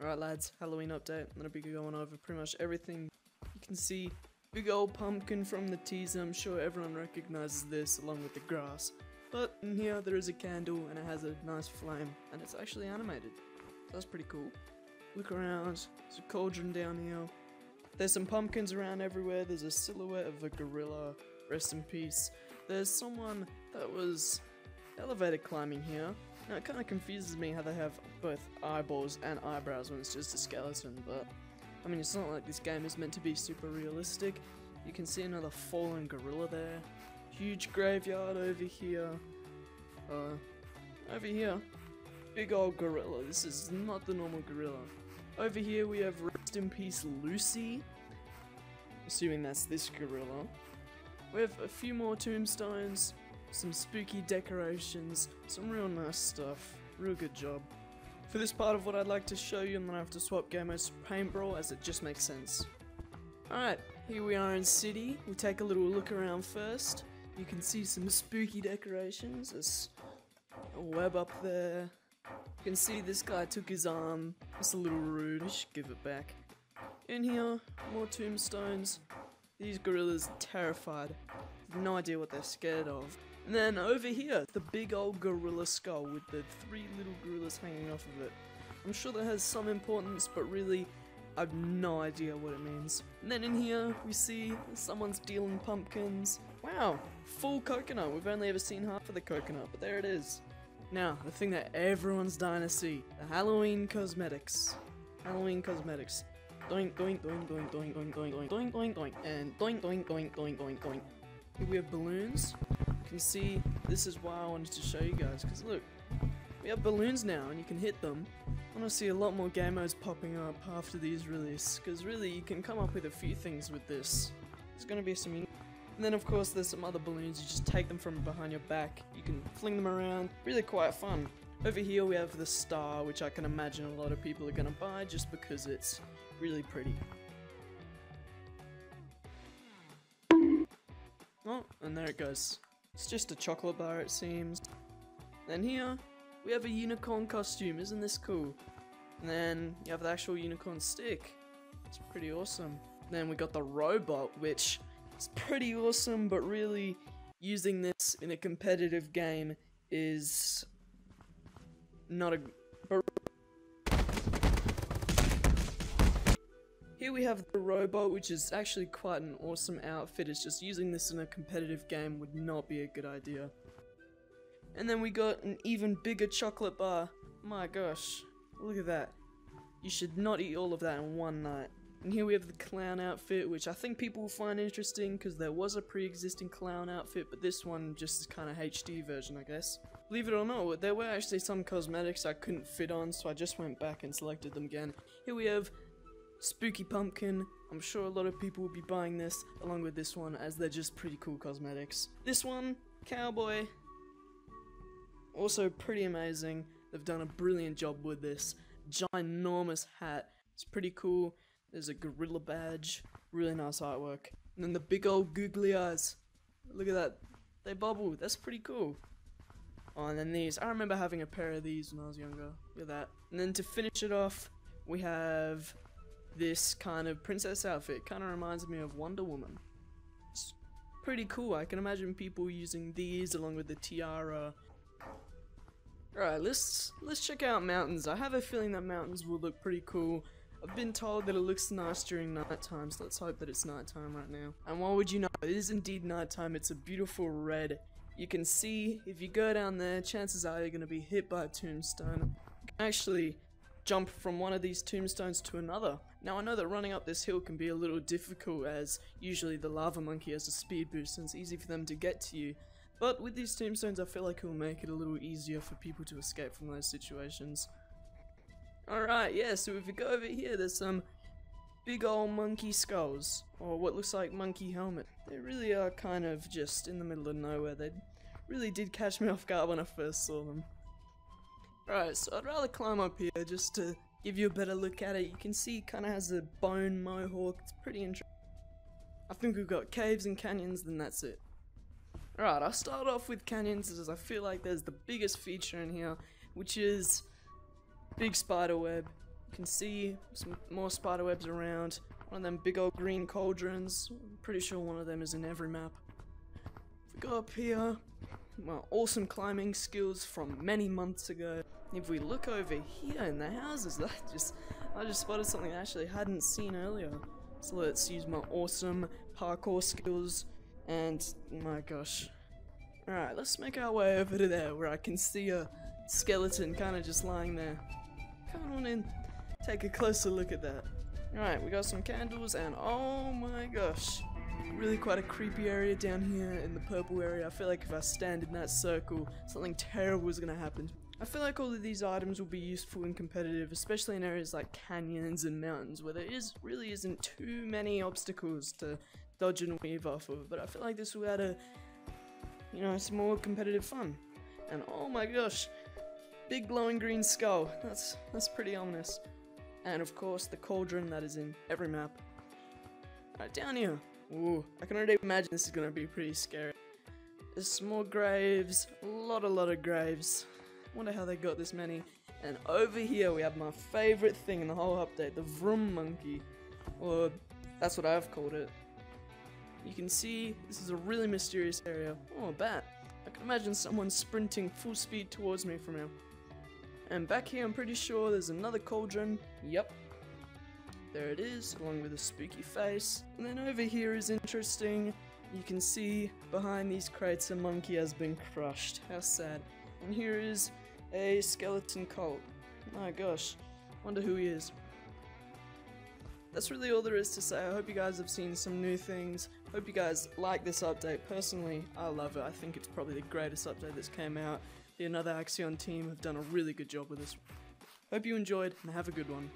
Alright lads, Halloween update. I'm gonna be going over pretty much everything. You can see big old pumpkin from the teaser. I'm sure everyone recognizes this along with the grass. But in here there is a candle and it has a nice flame and it's actually animated. So that's pretty cool. Look around, there's a cauldron down here. There's some pumpkins around everywhere. There's a silhouette of a gorilla. Rest in peace. There's someone that was elevator climbing here. Now it kind of confuses me how they have both eyeballs and eyebrows when it's just a skeleton, but I mean it's not like this game is meant to be super realistic. You can see another fallen gorilla there. Huge graveyard over here. Uh, over here, big old gorilla. This is not the normal gorilla. Over here we have Rest in Peace Lucy. Assuming that's this gorilla. We have a few more tombstones, some spooky decorations, some real nice stuff. Real good job. For this part of what I'd like to show you, I'm gonna have to swap game modes to Paint Brawl as it just makes sense. Alright, here we are in City. We take a little look around first. You can see some spooky decorations. There's a web up there. You can see this guy took his arm. It's a little rude, he should give it back. In here, more tombstones. These gorillas terrified. No idea what they're scared of. And then over here, the big old gorilla skull with the three little gorillas hanging off of it. I'm sure that has some importance, but really, I have no idea what it means. And then in here, we see someone's dealing pumpkins. Wow, full coconut. We've only ever seen half of the coconut, but there it is. Now, the thing that everyone's dying to see, the Halloween cosmetics. Halloween cosmetics. Doink doink doink doink doink doink doink doink doink doink doink, and doink doink doink doink doink doink. We have balloons. You can see this is why I wanted to show you guys, because look, we have balloons now and you can hit them. I want to see a lot more game modes popping up after these release, because really you can come up with a few things with this. There's going to be some and then of course there's some other balloons, you just take them from behind your back, you can fling them around, really quite fun. Over here we have the star, which I can imagine a lot of people are going to buy just because it's really pretty. Oh, and there it goes. It's just a chocolate bar it seems. Then here, we have a unicorn costume, isn't this cool? And then you have the actual unicorn stick. It's pretty awesome. Then we got the robot, which is pretty awesome, but really using this in a competitive game is not a Here we have the robot, which is actually quite an awesome outfit. It's just using this in a competitive game would not be a good idea. And then we got an even bigger chocolate bar. My gosh, look at that. You should not eat all of that in one night. And here we have the clown outfit, which I think people will find interesting because there was a pre-existing clown outfit, but this one just is kind of HD version, I guess. Believe it or not, there were actually some cosmetics I couldn't fit on, so I just went back and selected them again. Here we have Spooky Pumpkin. I'm sure a lot of people will be buying this along with this one as they're just pretty cool cosmetics. This one, Cowboy. Also pretty amazing. They've done a brilliant job with this. Ginormous hat. It's pretty cool. There's a gorilla badge. Really nice artwork. And then the big old googly eyes. Look at that. They bubble. That's pretty cool. Oh, and then these. I remember having a pair of these when I was younger. Look at that. And then to finish it off, we have this kind of princess outfit. Kind of reminds me of Wonder Woman. It's pretty cool. I can imagine people using these along with the tiara. Alright, let's let's check out mountains. I have a feeling that mountains will look pretty cool. I've been told that it looks nice during night time, so let's hope that it's nighttime right now. And why would you know, it is indeed nighttime. It's a beautiful red. You can see, if you go down there, chances are you're going to be hit by a tombstone. You can actually jump from one of these tombstones to another. Now I know that running up this hill can be a little difficult as usually the lava monkey has a speed boost and it's easy for them to get to you. But with these tombstones I feel like it will make it a little easier for people to escape from those situations. Alright, yeah, so if we go over here there's some big old monkey skulls, or what looks like monkey helmet. They really are kind of just in the middle of nowhere. They really did catch me off guard when I first saw them. Alright, so I'd rather climb up here just to give you a better look at it. You can see kind of has a bone mohawk. It's pretty interesting. I think we've got caves and canyons, then that's it. Alright, I'll start off with canyons as I feel like there's the biggest feature in here, which is big spider web. You can see some more spider webs around. One of them big old green cauldrons. I'm pretty sure one of them is in every map. If we go up here, well, awesome climbing skills from many months ago. If we look over here in the houses, that just I just spotted something I actually hadn't seen earlier. So let's use my awesome parkour skills and my gosh. Alright, let's make our way over to there where I can see a skeleton kind of just lying there. Come on in, take a closer look at that. Alright, we got some candles and oh my gosh. Really quite a creepy area down here in the purple area. I feel like if I stand in that circle, something terrible is gonna happen. I feel like all of these items will be useful and competitive, especially in areas like canyons and mountains, where there is really isn't too many obstacles to dodge and weave off of. But I feel like this will add a, you know, some more competitive fun. And oh my gosh, big glowing green skull. That's that's pretty ominous. And of course, the cauldron that is in every map. Right down here. Ooh, I can already imagine this is gonna be pretty scary. There's some more graves, a lot, a lot of graves. Wonder how they got this many. And over here we have my favorite thing in the whole update, the Vroom Monkey. Or that's what I've called it. You can see this is a really mysterious area. Oh, a bat. I can imagine someone sprinting full speed towards me from here. And back here I'm pretty sure there's another cauldron. Yep. There it is, along with a spooky face. And then over here is interesting. You can see behind these crates a monkey has been crushed. How sad. And here is a skeleton cult. My gosh, wonder who he is. That's really all there is to say. I hope you guys have seen some new things. Hope you guys like this update. Personally, I love it. I think it's probably the greatest update that's came out. The Another Axiom team have done a really good job with this. Hope you enjoyed and have a good one.